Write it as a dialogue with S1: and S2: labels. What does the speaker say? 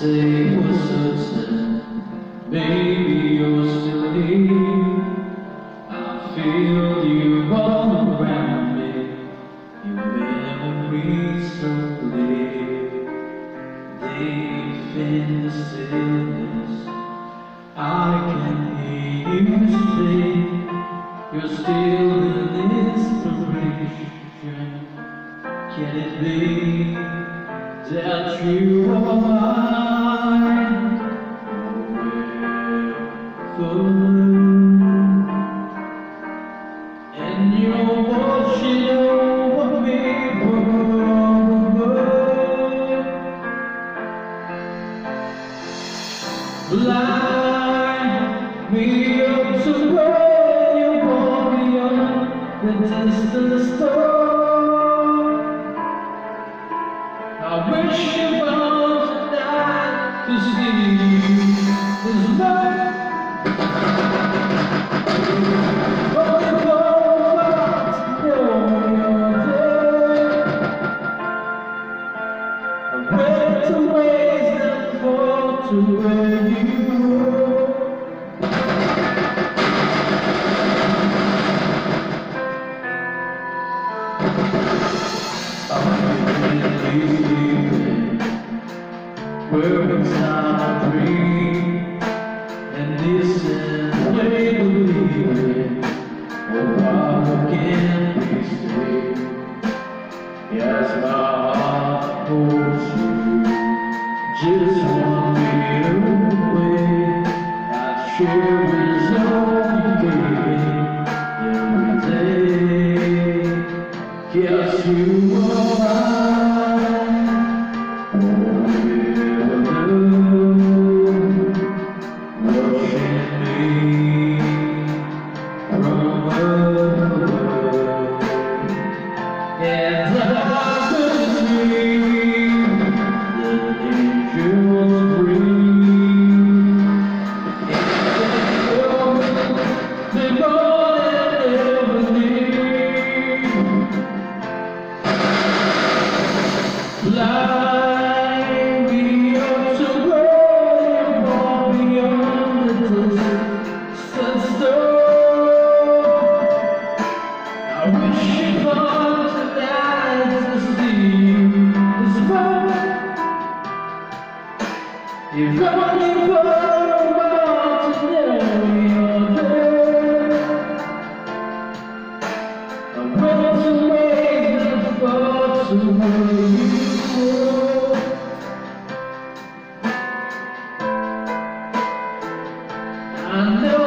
S1: say for certain? Maybe you're still here. I feel you all around me. Your memories so clear. Deep in the stillness, I can hear you say you're still an inspiration. Can it be that you are mine? Forever. And you're watching over me me up to where you want beyond the distant star. I wish you were tonight to see this love. You to ways that fall to where you Words are a and this is the way believing. Oh, how can we stay? Yes, my heart holds you. Just one minute away. I sure is all you gave me every day. Yes, you are If only for a to know there. I went away and far to where you I know